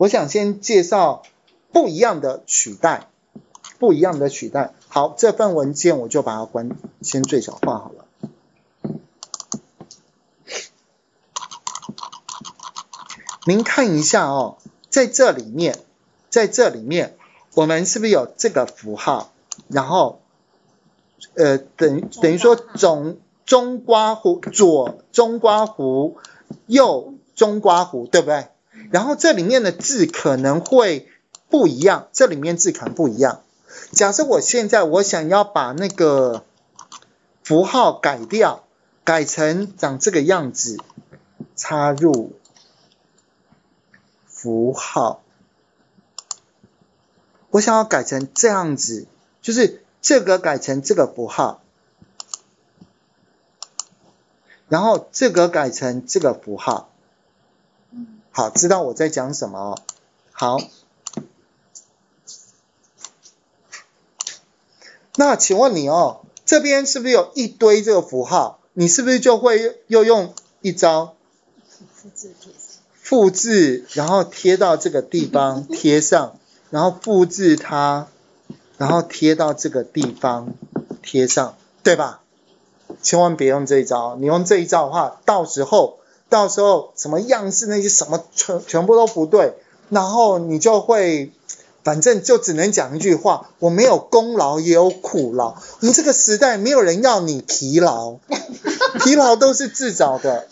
我想先介绍不一样的取代，不一样的取代。好，这份文件我就把它关，先最小化好了。您看一下哦，在这里面，在这里面，我们是不是有这个符号？然后，呃，等等于说总中刮弧左中刮弧，右中刮弧，对不对？然后这里面的字可能会不一样，这里面字可能不一样。假设我现在我想要把那个符号改掉，改成长这个样子，插入符号，我想要改成这样子，就是这个改成这个符号，然后这个改成这个符号。好，知道我在讲什么哦。好，那请问你哦，这边是不是有一堆这个符号？你是不是就会又用一招复制贴上？复制，然后贴到这个地方 贴上，然后复制它，然后贴到这个地方贴上，对吧？千万别用这一招，你用这一招的话，到时候。到时候什么样式那些什么全全部都不对，然后你就会，反正就只能讲一句话：我没有功劳也有苦劳。我们这个时代没有人要你疲劳，疲劳都是自找的。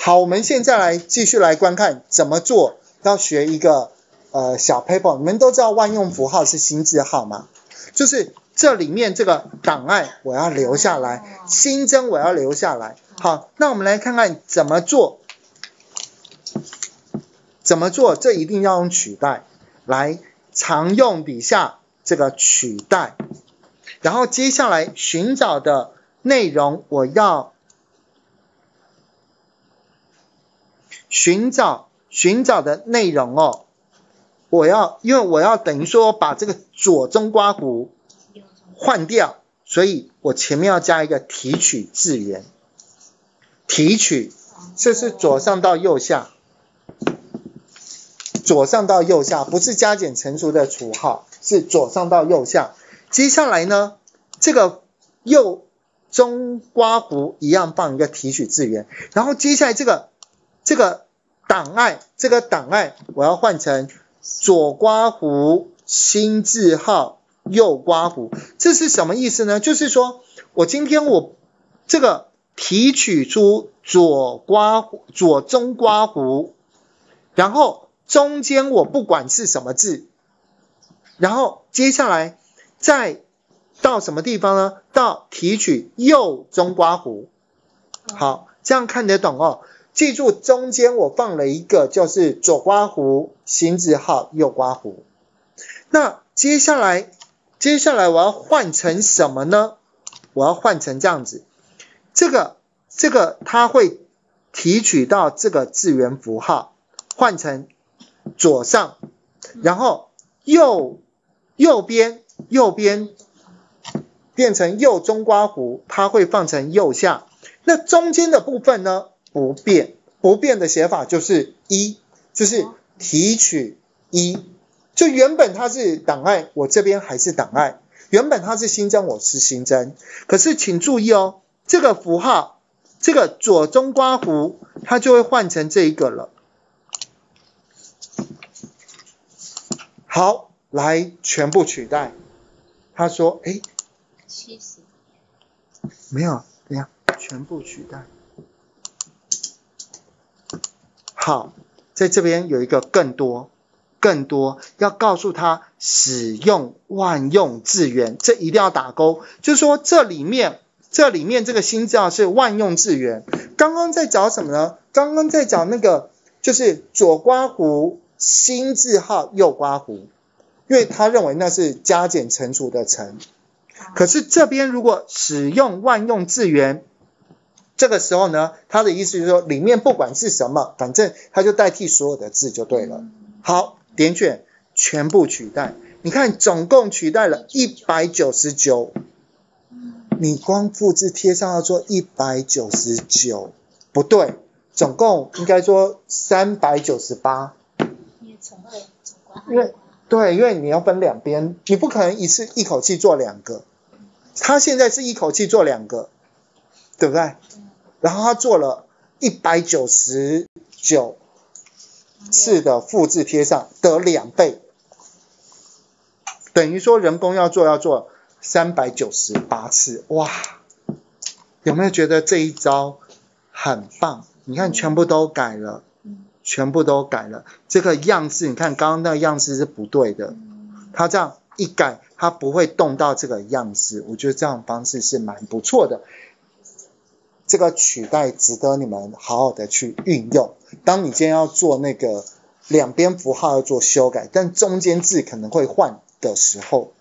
好，我们现在来继续来观看怎么做。要学一个呃小 paper，你们都知道万用符号是新字号吗？就是这里面这个档案我要留下来，新增我要留下来。好，那我们来看看怎么做，怎么做？这一定要用取代来常用底下这个取代，然后接下来寻找的内容，我要寻找寻找的内容哦，我要因为我要等于说把这个左中刮弧换掉，所以我前面要加一个提取字源。提取，这是左上到右下，左上到右下，不是加减乘除的除号，是左上到右下。接下来呢，这个右中刮弧一样放一个提取字元，然后接下来这个这个档案，这个档案我要换成左刮弧新字号，右刮弧，这是什么意思呢？就是说我今天我这个。提取出左刮左中刮弧，然后中间我不管是什么字，然后接下来再到什么地方呢？到提取右中刮弧。好，这样看得懂哦。记住中间我放了一个就是左刮弧新字号，右刮弧。那接下来接下来我要换成什么呢？我要换成这样子。这个这个它会提取到这个字元符号，换成左上，然后右右边右边变成右中刮弧，它会放成右下。那中间的部分呢不变，不变的写法就是一，就是提取一。就原本它是档案，我这边还是档案；原本它是新增，我是新增。可是请注意哦。这个符号，这个左中刮弧，它就会换成这一个了。好，来全部取代。他说：“哎，七十，没有，等下全部取代。好，在这边有一个更多，更多要告诉他使用万用字源，这一定要打勾，就是说这里面。”这里面这个新字号是万用字源。刚刚在找什么呢？刚刚在找那个就是左刮弧新字号右刮弧，因为他认为那是加减乘除的乘。可是这边如果使用万用字源，这个时候呢，他的意思就是说里面不管是什么，反正他就代替所有的字就对了。好，点卷全部取代，你看总共取代了一百九十九。你光复制贴上要做一百九十九，不对，总共应该说三百九十八，因为对，因为你要分两边，你不可能一次一口气做两个。他现在是一口气做两个，对不对？然后他做了一百九十九次的复制贴上，得两倍，等于说人工要做要做三百九十八次，哇！有没有觉得这一招很棒？你看全部都改了，全部都改了。这个样式，你看刚刚那个样式是不对的，它这样一改，它不会动到这个样式。我觉得这样方式是蛮不错的。这个取代值得你们好好的去运用。当你今天要做那个两边符号要做修改，但中间字可能会换的时候，